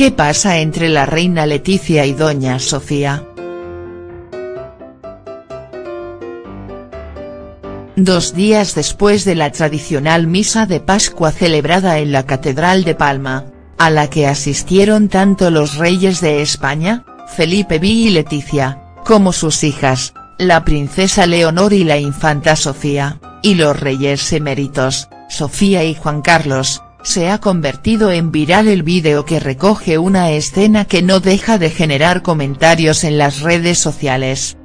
¿Qué pasa entre la reina Leticia y doña Sofía?. Dos días después de la tradicional misa de Pascua celebrada en la Catedral de Palma, a la que asistieron tanto los reyes de España, Felipe V y Leticia, como sus hijas, la princesa Leonor y la infanta Sofía, y los reyes eméritos, Sofía y Juan Carlos, se ha convertido en viral el vídeo que recoge una escena que no deja de generar comentarios en las redes sociales.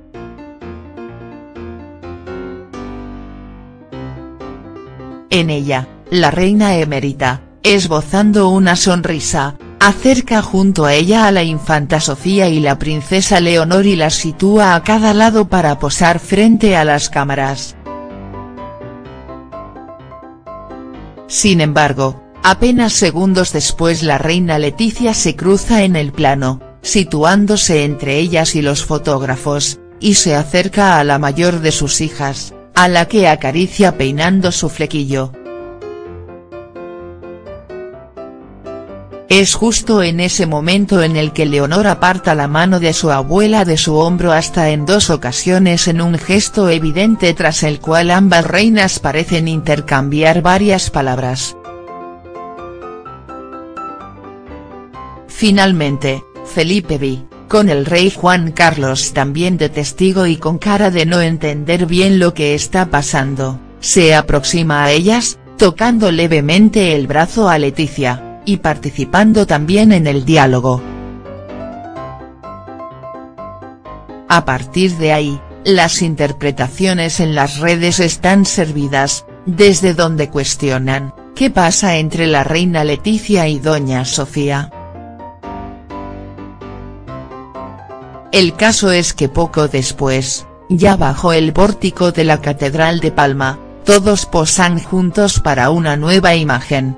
En ella, la reina emérita, esbozando una sonrisa, acerca junto a ella a la infanta Sofía y la princesa Leonor y la sitúa a cada lado para posar frente a las cámaras. Sin embargo, apenas segundos después la reina Leticia se cruza en el plano, situándose entre ellas y los fotógrafos, y se acerca a la mayor de sus hijas, a la que acaricia peinando su flequillo. Es justo en ese momento en el que Leonor aparta la mano de su abuela de su hombro hasta en dos ocasiones en un gesto evidente tras el cual ambas reinas parecen intercambiar varias palabras. Finalmente, Felipe V, con el rey Juan Carlos también de testigo y con cara de no entender bien lo que está pasando, se aproxima a ellas, tocando levemente el brazo a Leticia y participando también en el diálogo. A partir de ahí, las interpretaciones en las redes están servidas, desde donde cuestionan, ¿qué pasa entre la reina Leticia y doña Sofía?. El caso es que poco después, ya bajo el pórtico de la Catedral de Palma, todos posan juntos para una nueva imagen,